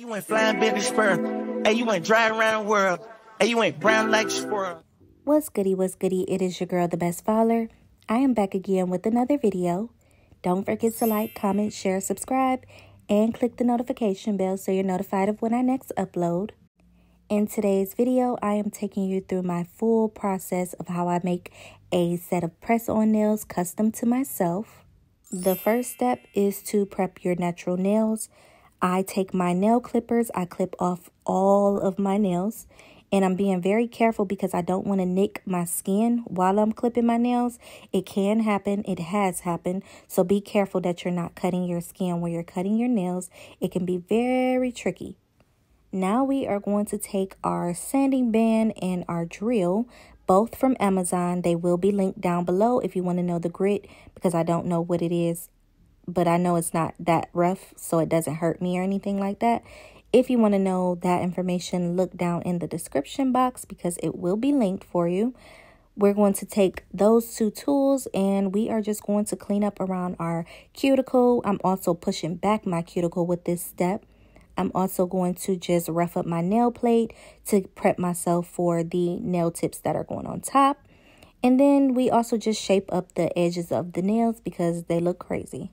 You went flying baby sperm. Hey, you went driving around the world. Hey, you went brown like squirrel. What's goody, what's goody? It is your girl, the best Fowler. I am back again with another video. Don't forget to like, comment, share, subscribe, and click the notification bell so you're notified of when I next upload. In today's video, I am taking you through my full process of how I make a set of press-on nails custom to myself. The first step is to prep your natural nails. I take my nail clippers, I clip off all of my nails, and I'm being very careful because I don't want to nick my skin while I'm clipping my nails. It can happen, it has happened, so be careful that you're not cutting your skin where you're cutting your nails. It can be very tricky. Now we are going to take our sanding band and our drill, both from Amazon. They will be linked down below if you want to know the grit because I don't know what it is, but I know it's not that rough, so it doesn't hurt me or anything like that. If you want to know that information, look down in the description box because it will be linked for you. We're going to take those two tools and we are just going to clean up around our cuticle. I'm also pushing back my cuticle with this step. I'm also going to just rough up my nail plate to prep myself for the nail tips that are going on top. And then we also just shape up the edges of the nails because they look crazy.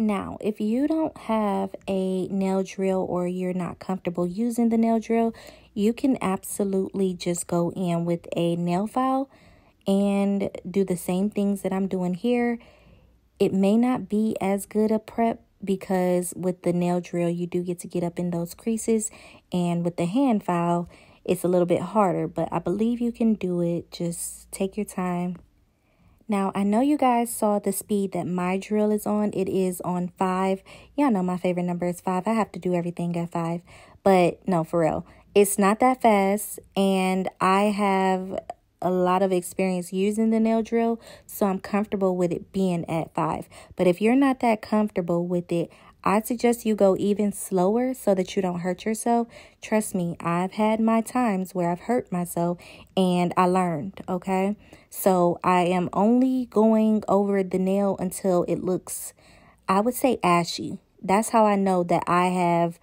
Now, if you don't have a nail drill or you're not comfortable using the nail drill, you can absolutely just go in with a nail file and do the same things that I'm doing here. It may not be as good a prep because with the nail drill, you do get to get up in those creases. And with the hand file, it's a little bit harder, but I believe you can do it. Just take your time. Now, I know you guys saw the speed that my drill is on. It is on 5. Y'all know my favorite number is 5. I have to do everything at 5. But no, for real. It's not that fast. And I have a lot of experience using the nail drill, so I'm comfortable with it being at five. But if you're not that comfortable with it, I suggest you go even slower so that you don't hurt yourself. Trust me, I've had my times where I've hurt myself and I learned, okay? So I am only going over the nail until it looks, I would say, ashy. That's how I know that I have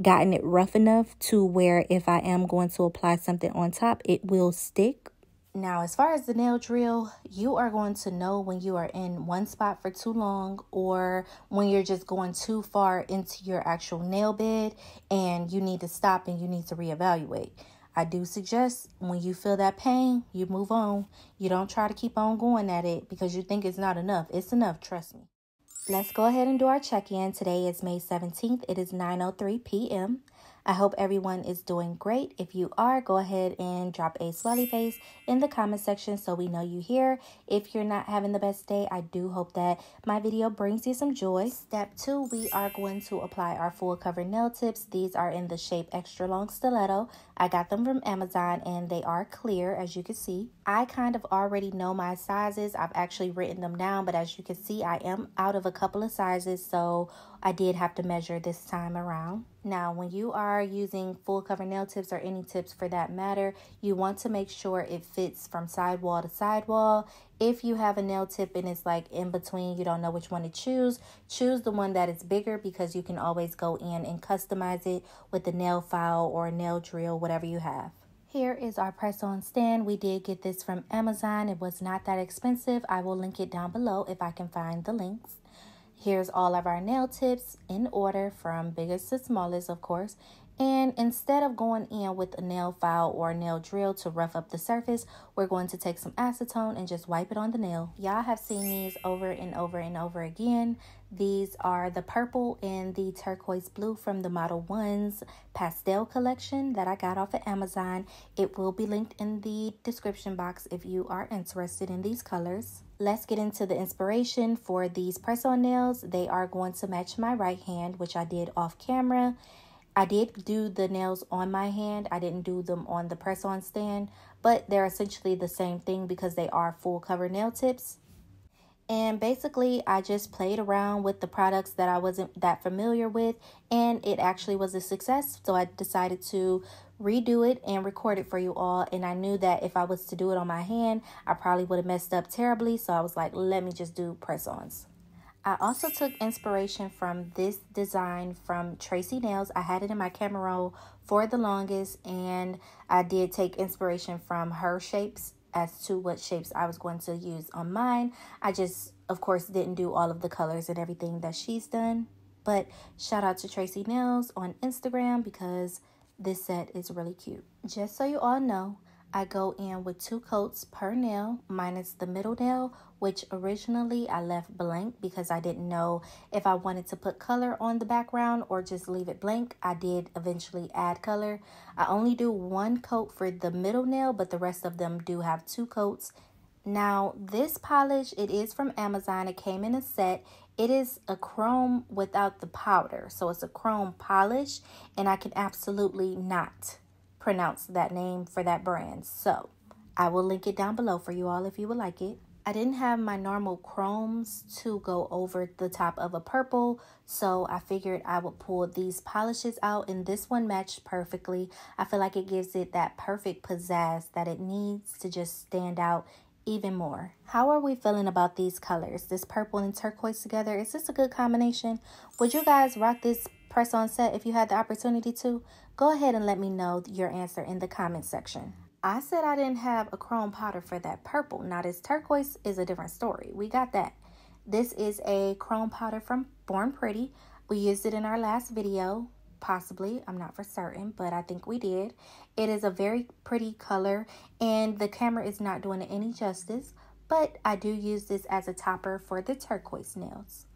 gotten it rough enough to where if I am going to apply something on top, it will stick now, as far as the nail drill, you are going to know when you are in one spot for too long or when you're just going too far into your actual nail bed and you need to stop and you need to reevaluate. I do suggest when you feel that pain, you move on. You don't try to keep on going at it because you think it's not enough. It's enough, trust me. Let's go ahead and do our check-in. Today is May 17th. It is 9.03 p.m. I hope everyone is doing great. If you are, go ahead and drop a swelly face in the comment section so we know you here. If you're not having the best day, I do hope that my video brings you some joy. Step two, we are going to apply our full cover nail tips. These are in the shape extra long stiletto. I got them from Amazon and they are clear as you can see. I kind of already know my sizes. I've actually written them down, but as you can see, I am out of a couple of sizes. So I did have to measure this time around. Now, when you are using full cover nail tips or any tips for that matter, you want to make sure it fits from sidewall to sidewall. If you have a nail tip and it's like in between, you don't know which one to choose, choose the one that is bigger because you can always go in and customize it with a nail file or a nail drill, whatever you have. Here is our press on stand. We did get this from Amazon. It was not that expensive. I will link it down below if I can find the links. Here's all of our nail tips in order from biggest to smallest, of course. And instead of going in with a nail file or a nail drill to rough up the surface, we're going to take some acetone and just wipe it on the nail. Y'all have seen these over and over and over again. These are the purple and the turquoise blue from the Modelones pastel collection that I got off of Amazon. It will be linked in the description box if you are interested in these colors. Let's get into the inspiration for these press-on nails. They are going to match my right hand, which I did off camera. I did do the nails on my hand. I didn't do them on the press-on stand, but they're essentially the same thing because they are full cover nail tips. And basically, I just played around with the products that I wasn't that familiar with, and it actually was a success. So I decided to redo it and record it for you all. And I knew that if I was to do it on my hand, I probably would have messed up terribly. So I was like, let me just do press ons. I also took inspiration from this design from Tracy Nails. I had it in my camera roll for the longest and I did take inspiration from her shapes as to what shapes I was going to use on mine. I just, of course, didn't do all of the colors and everything that she's done. But shout out to Tracy Nails on Instagram because this set is really cute. Just so you all know, I go in with two coats per nail minus the middle nail which originally I left blank because I didn't know if I wanted to put color on the background or just leave it blank. I did eventually add color. I only do one coat for the middle nail but the rest of them do have two coats. Now this polish it is from Amazon. It came in a set. It is a chrome without the powder so it's a chrome polish and I can absolutely not pronounce that name for that brand. So I will link it down below for you all if you would like it. I didn't have my normal chromes to go over the top of a purple, so I figured I would pull these polishes out, and this one matched perfectly. I feel like it gives it that perfect pizzazz that it needs to just stand out even more. How are we feeling about these colors? This purple and turquoise together, is this a good combination? Would you guys rock this press on set if you had the opportunity to? Go ahead and let me know your answer in the comment section. I said I didn't have a chrome powder for that purple. Now this turquoise is a different story. We got that. This is a chrome powder from Born Pretty. We used it in our last video, possibly. I'm not for certain, but I think we did. It is a very pretty color and the camera is not doing it any justice, but I do use this as a topper for the turquoise nails.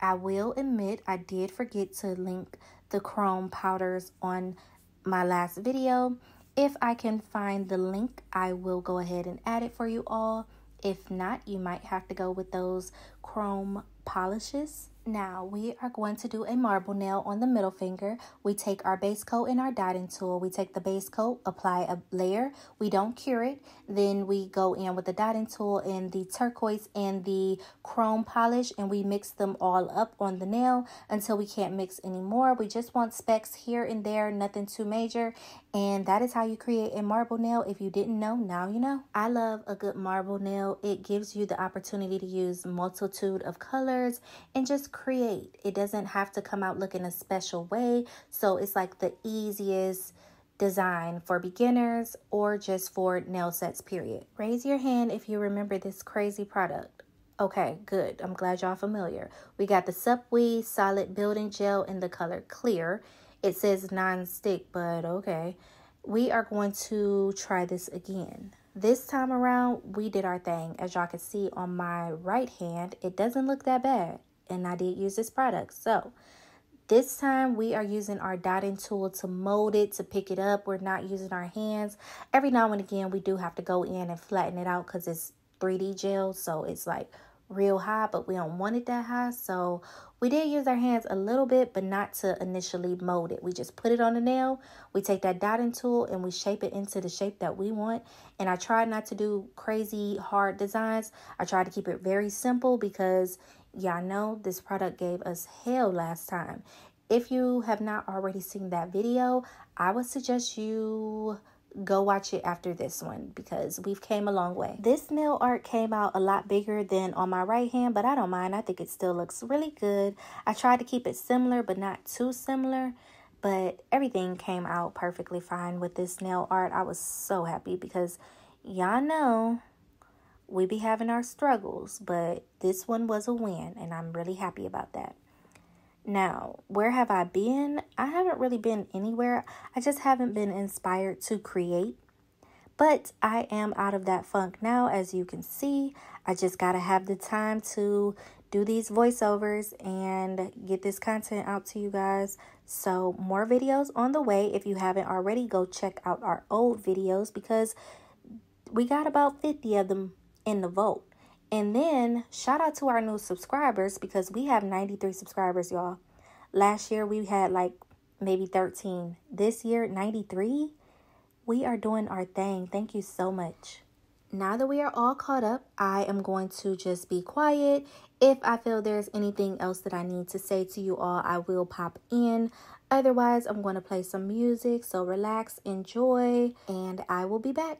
I will admit I did forget to link the chrome powders on my last video. If I can find the link, I will go ahead and add it for you all. If not, you might have to go with those chrome polishes. Now we are going to do a marble nail on the middle finger. We take our base coat and our dotting tool. We take the base coat, apply a layer. We don't cure it. Then we go in with the dotting tool and the turquoise and the chrome polish and we mix them all up on the nail until we can't mix anymore. We just want specks here and there, nothing too major. And that is how you create a marble nail. If you didn't know, now you know. I love a good marble nail. It gives you the opportunity to use multitude of colors and just create. It doesn't have to come out looking a special way. So it's like the easiest design for beginners or just for nail sets period. Raise your hand if you remember this crazy product. Okay, good. I'm glad y'all familiar. We got the Subway Solid Building Gel in the color Clear. It says non-stick, but okay. We are going to try this again. This time around, we did our thing. As y'all can see on my right hand, it doesn't look that bad. And I did use this product. So, this time we are using our dotting tool to mold it, to pick it up. We're not using our hands. Every now and again, we do have to go in and flatten it out because it's 3D gel. So, it's like real high, but we don't want it that high. So we did use our hands a little bit, but not to initially mold it. We just put it on the nail. We take that dotting tool and we shape it into the shape that we want. And I try not to do crazy hard designs. I try to keep it very simple because y'all know this product gave us hell last time. If you have not already seen that video, I would suggest you go watch it after this one because we've came a long way. This nail art came out a lot bigger than on my right hand, but I don't mind. I think it still looks really good. I tried to keep it similar, but not too similar. But everything came out perfectly fine with this nail art. I was so happy because y'all know we be having our struggles, but this one was a win, and I'm really happy about that. Now, where have I been? I haven't really been anywhere. I just haven't been inspired to create. But I am out of that funk now, as you can see. I just got to have the time to do these voiceovers and get this content out to you guys. So, more videos on the way. If you haven't already, go check out our old videos because we got about 50 of them in the vote. And then shout out to our new subscribers because we have 93 subscribers, y'all. Last year we had like maybe 13. This year, 93. We are doing our thing. Thank you so much. Now that we are all caught up, I am going to just be quiet. If I feel there's anything else that I need to say to you all, I will pop in. Otherwise, I'm going to play some music. So relax, enjoy, and I will be back.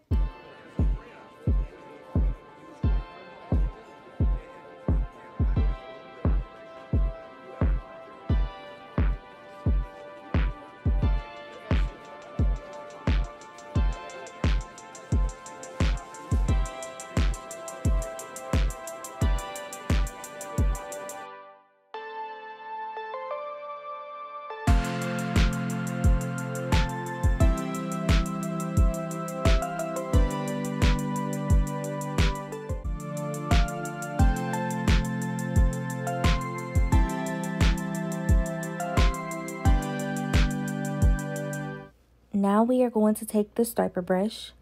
We are going to take the striper brush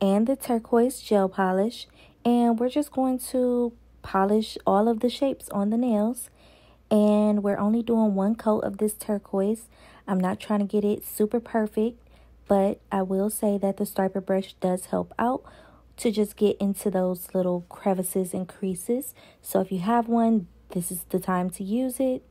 and the turquoise gel polish and we're just going to polish all of the shapes on the nails and we're only doing one coat of this turquoise. I'm not trying to get it super perfect but I will say that the striper brush does help out to just get into those little crevices and creases. So if you have one, this is the time to use it.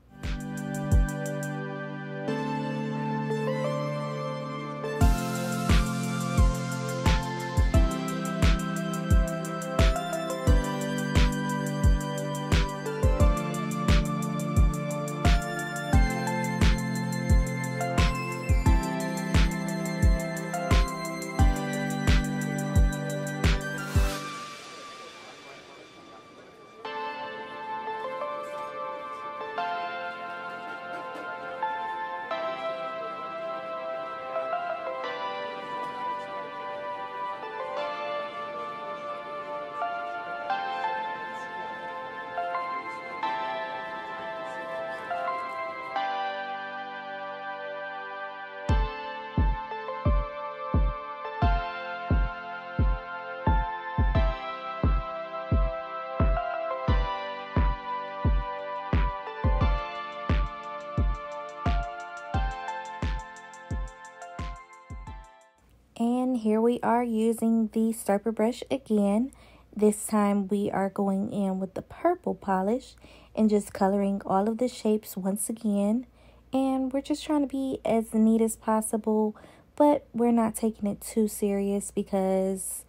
Here we are using the striper brush again. This time we are going in with the purple polish and just coloring all of the shapes once again. And we're just trying to be as neat as possible, but we're not taking it too serious because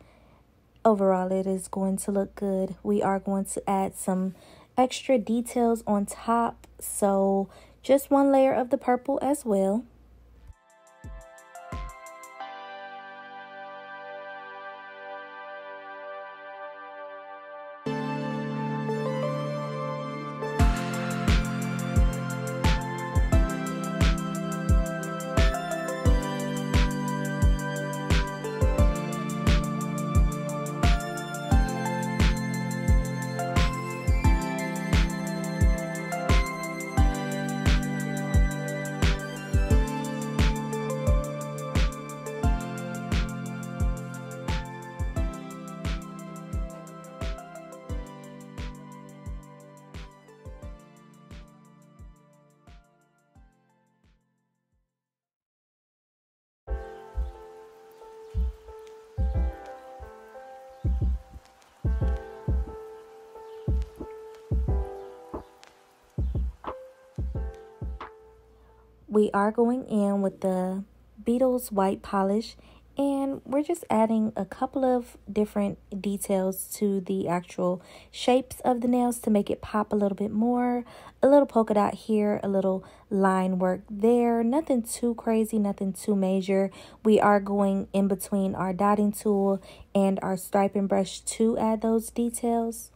overall it is going to look good. We are going to add some extra details on top. So just one layer of the purple as well. We are going in with the Beetles white polish and we're just adding a couple of different details to the actual shapes of the nails to make it pop a little bit more. A little polka dot here a little line work there. Nothing too crazy nothing too major. We are going in between our dotting tool and our striping brush to add those details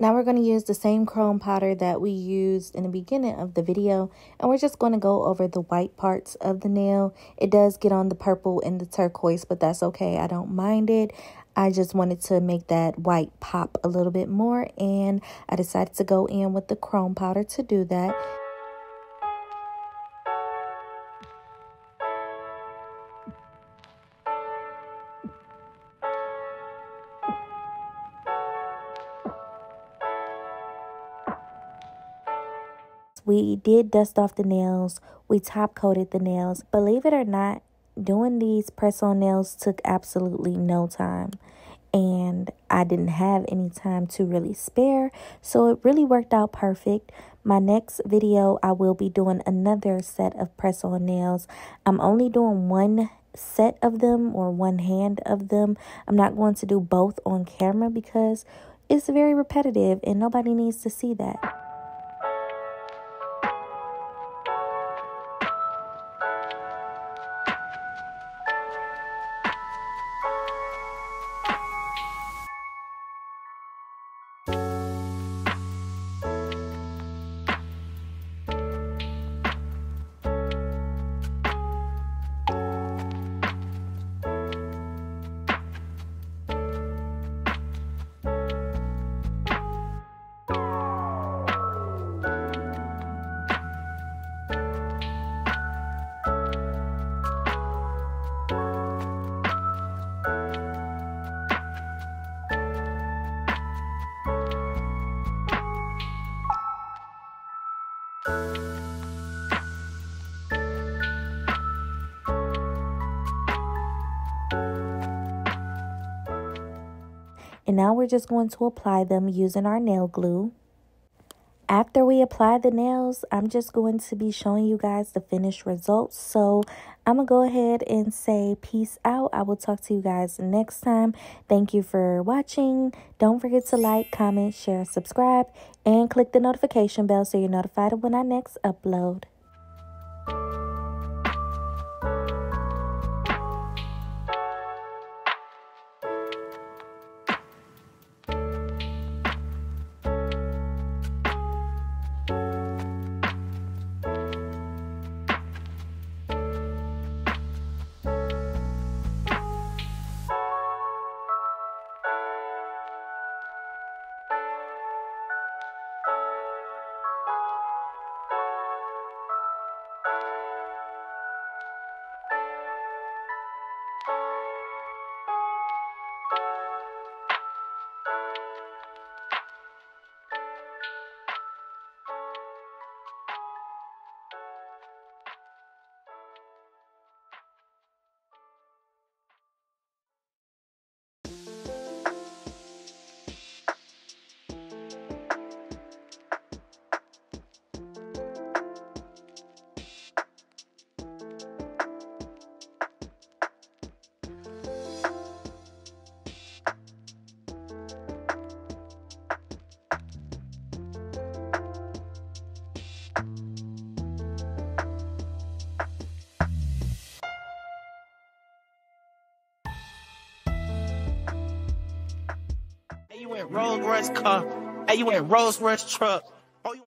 Now we're going to use the same chrome powder that we used in the beginning of the video. And we're just going to go over the white parts of the nail. It does get on the purple and the turquoise, but that's okay. I don't mind it. I just wanted to make that white pop a little bit more. And I decided to go in with the chrome powder to do that. We did dust off the nails. We top coated the nails. Believe it or not, doing these press on nails took absolutely no time. And I didn't have any time to really spare. So it really worked out perfect. My next video, I will be doing another set of press on nails. I'm only doing one set of them or one hand of them. I'm not going to do both on camera because it's very repetitive and nobody needs to see that. And now we're just going to apply them using our nail glue. After we apply the nails, I'm just going to be showing you guys the finished results. So I'm going to go ahead and say peace out. I will talk to you guys next time. Thank you for watching. Don't forget to like, comment, share, subscribe, and click the notification bell so you're notified when I next upload. In Rolls Royce car. Hey, you in Rolls Royce truck.